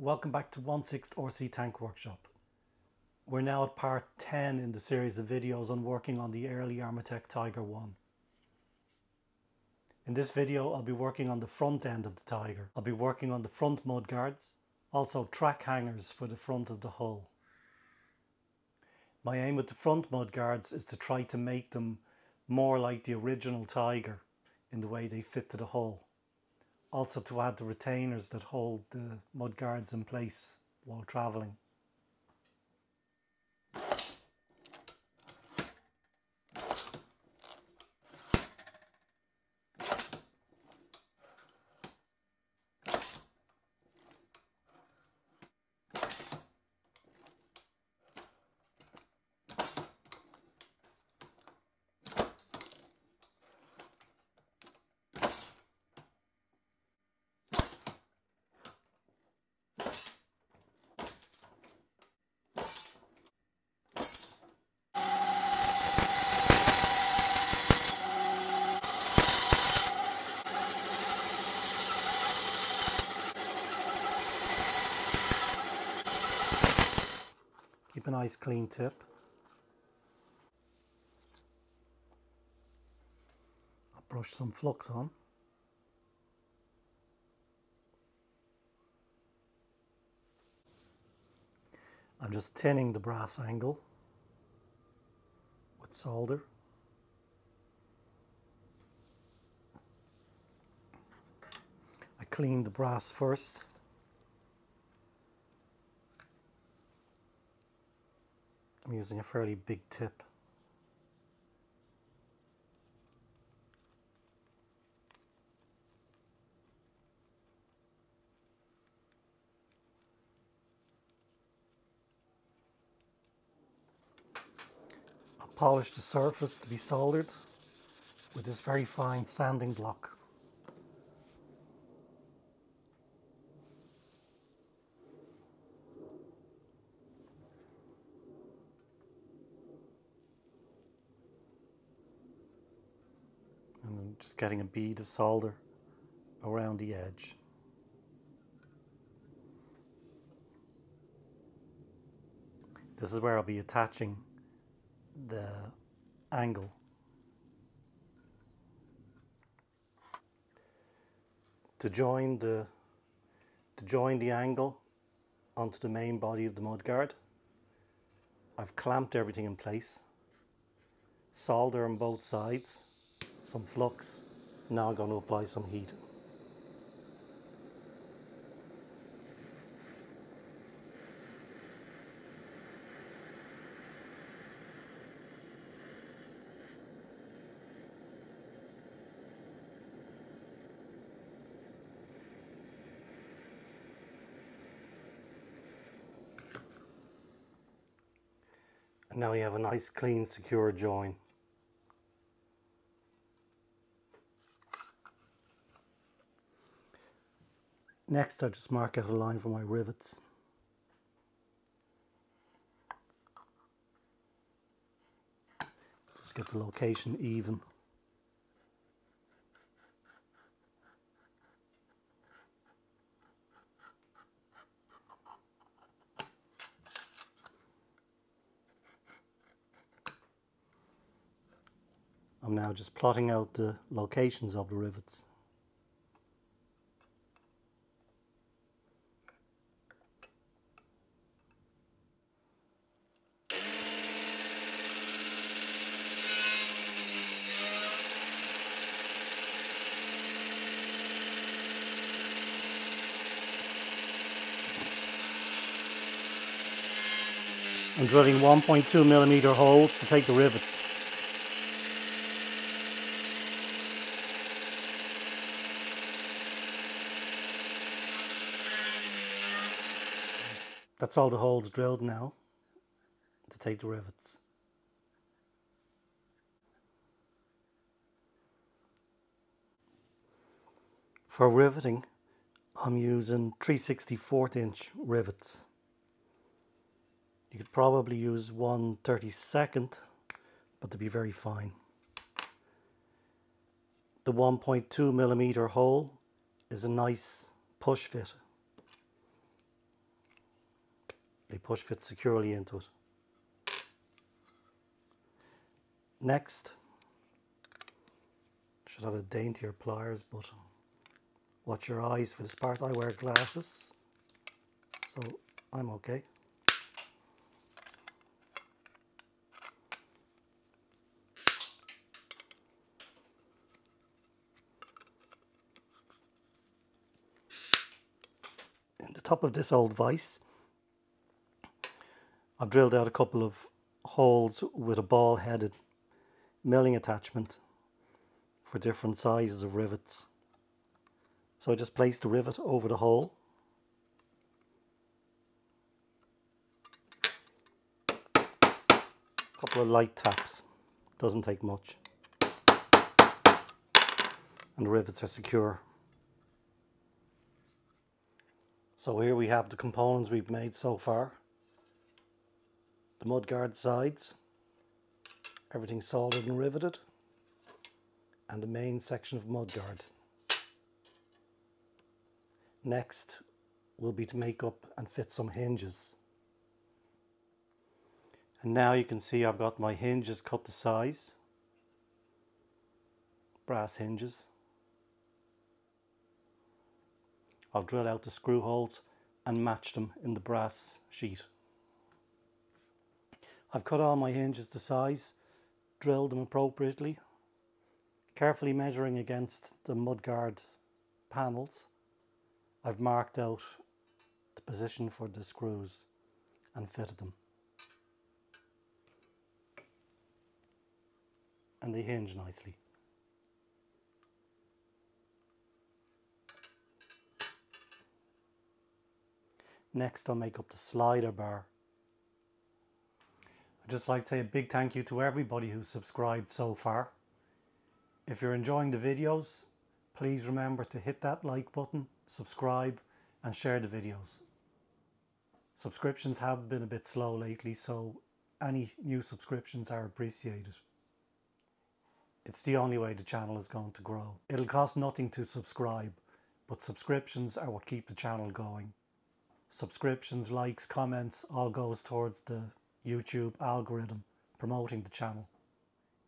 welcome back to 1 6th RC Tank Workshop. We're now at part 10 in the series of videos on working on the early Armortek Tiger 1. In this video I'll be working on the front end of the Tiger. I'll be working on the front mudguards, also track hangers for the front of the hull. My aim with the front mudguards is to try to make them more like the original Tiger in the way they fit to the hull also to add the retainers that hold the mudguards in place while travelling. A nice clean tip. I'll brush some flux on. I'm just tinning the brass angle with solder. I clean the brass first. I'm using a fairly big tip. I'll polish the surface to be soldered with this very fine sanding block. and I'm just getting a bead of solder around the edge. This is where I'll be attaching the angle. To join the to join the angle onto the main body of the mudguard, I've clamped everything in place. Solder on both sides some flux. Now I'm going to apply some heat. And now you have a nice clean secure join. Next I just mark out a line for my rivets. Just get the location even. I'm now just plotting out the locations of the rivets. I'm drilling 1.2 millimeter holes to take the rivets. That's all the holes drilled now to take the rivets. For riveting, I'm using 364 inch rivets. You could probably use one 32nd, but they'd be very fine. The 1.2 millimeter hole is a nice push fit. they push fit securely into it. Next, should have a daintier pliers, but watch your eyes for this part. I wear glasses, so I'm okay. Top of this old vise, I've drilled out a couple of holes with a ball headed milling attachment for different sizes of rivets. So I just place the rivet over the hole. A couple of light taps, doesn't take much. And the rivets are secure. So here we have the components we've made so far. The mudguard sides, everything soldered and riveted, and the main section of mudguard. Next will be to make up and fit some hinges. And now you can see I've got my hinges cut to size, brass hinges. I'll drill out the screw holes and match them in the brass sheet. I've cut all my hinges to size, drilled them appropriately, carefully measuring against the mudguard panels. I've marked out the position for the screws and fitted them. And they hinge nicely. Next I'll make up the slider bar. I'd just like to say a big thank you to everybody who's subscribed so far. If you're enjoying the videos, please remember to hit that like button, subscribe and share the videos. Subscriptions have been a bit slow lately, so any new subscriptions are appreciated. It's the only way the channel is going to grow. It'll cost nothing to subscribe, but subscriptions are what keep the channel going subscriptions, likes, comments, all goes towards the YouTube algorithm promoting the channel.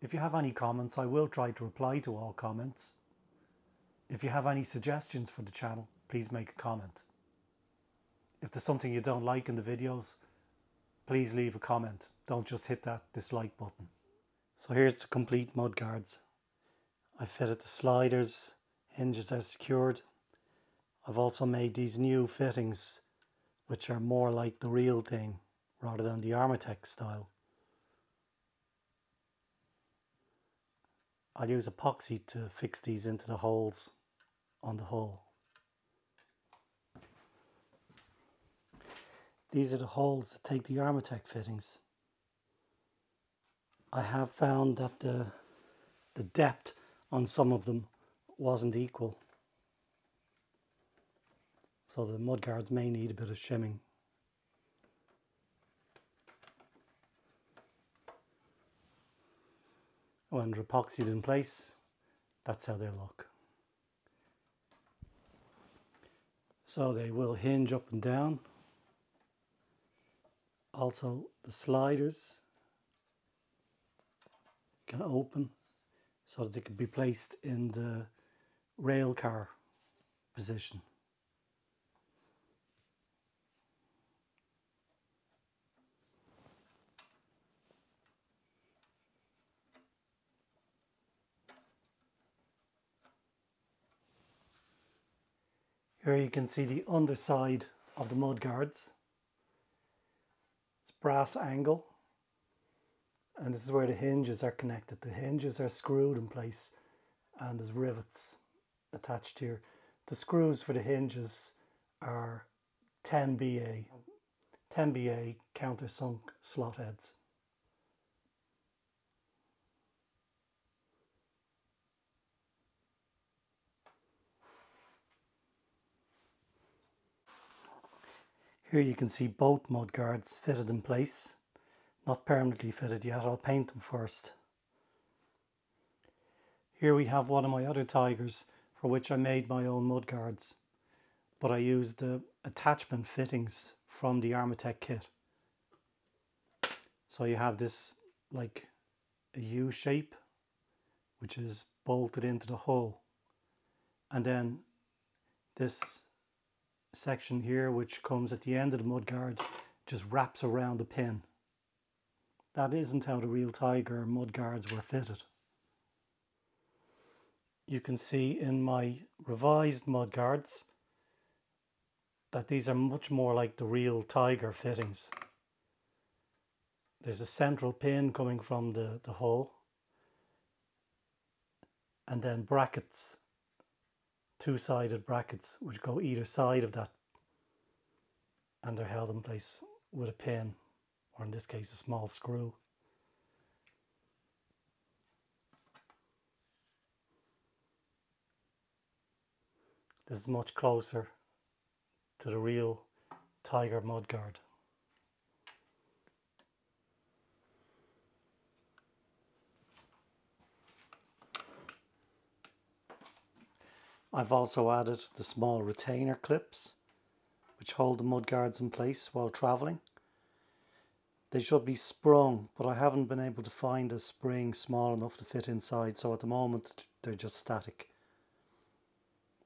If you have any comments, I will try to reply to all comments. If you have any suggestions for the channel, please make a comment. If there's something you don't like in the videos, please leave a comment. Don't just hit that dislike button. So here's the complete mud guards. I fitted the sliders, hinges are secured. I've also made these new fittings which are more like the real thing rather than the Armortek style. I'll use epoxy to fix these into the holes on the hull. These are the holes that take the Armortek fittings. I have found that the, the depth on some of them wasn't equal. So the mudguards may need a bit of shimming. When they're epoxied in place, that's how they look. So they will hinge up and down. Also the sliders can open so that they can be placed in the rail car position. Here you can see the underside of the mud guards. It's brass angle and this is where the hinges are connected. The hinges are screwed in place and there's rivets attached here. The screws for the hinges are 10 BA, 10 BA countersunk slot heads. Here you can see both mud guards fitted in place. Not permanently fitted yet, I'll paint them first. Here we have one of my other Tigers for which I made my own mud guards. But I used the attachment fittings from the Armortek kit. So you have this like a U shape which is bolted into the hull. and then this section here which comes at the end of the mudguard just wraps around the pin. That isn't how the real Tiger mudguards were fitted. You can see in my revised mudguards that these are much more like the real Tiger fittings. There's a central pin coming from the, the hull and then brackets, two-sided brackets which go either side of that and they're held in place with a pin or in this case a small screw. This is much closer to the real Tiger mudguard. I've also added the small retainer clips which hold the mudguards in place while travelling. They should be sprung but I haven't been able to find a spring small enough to fit inside so at the moment they're just static.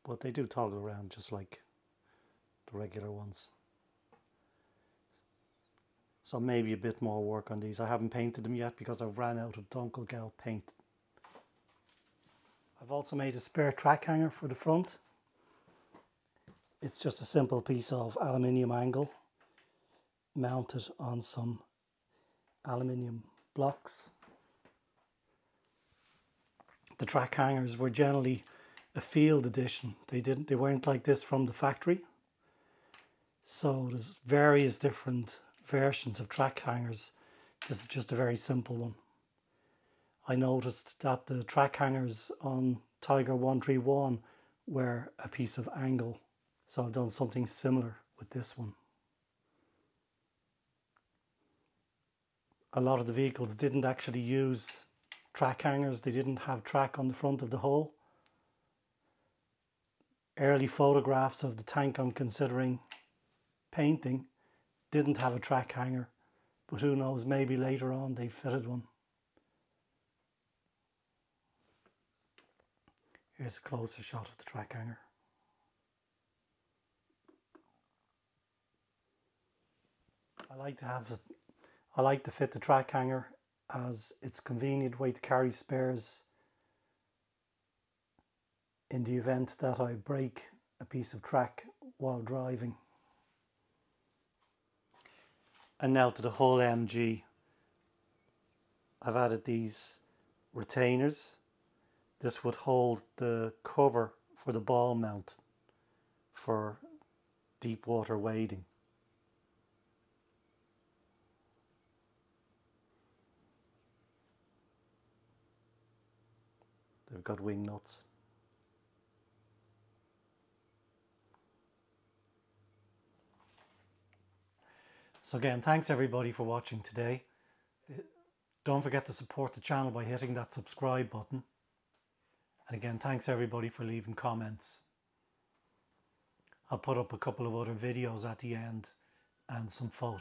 But they do toggle around just like the regular ones. So maybe a bit more work on these. I haven't painted them yet because I've ran out of Dunkelgelb paint. I've also made a spare track hanger for the front. It's just a simple piece of aluminium angle mounted on some aluminium blocks. The track hangers were generally a field edition. They didn't they weren't like this from the factory. So there's various different versions of track hangers. This is just a very simple one. I noticed that the track hangers on Tiger 131 were a piece of angle. So I've done something similar with this one. A lot of the vehicles didn't actually use track hangers. They didn't have track on the front of the hull. Early photographs of the tank I'm considering painting didn't have a track hanger, but who knows, maybe later on they fitted one. Here's a closer shot of the track hanger. I like to have I like to fit the track hanger as it's convenient way to carry spares in the event that I break a piece of track while driving. And now to the whole MG. I've added these retainers. This would hold the cover for the ball mount for deep water wading. They've got wing nuts. So again, thanks everybody for watching today. Don't forget to support the channel by hitting that subscribe button. And again, thanks everybody for leaving comments. I'll put up a couple of other videos at the end and some photos.